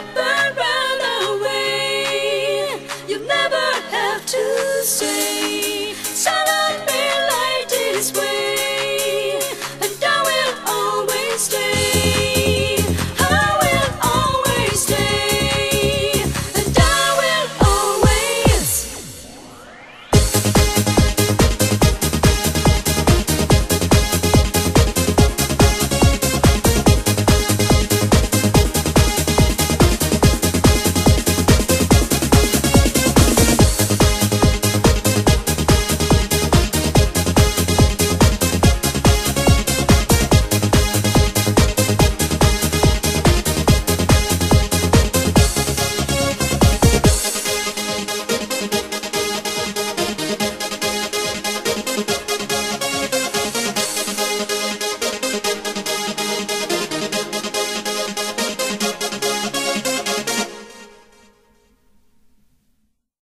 never run away. You never have to stay.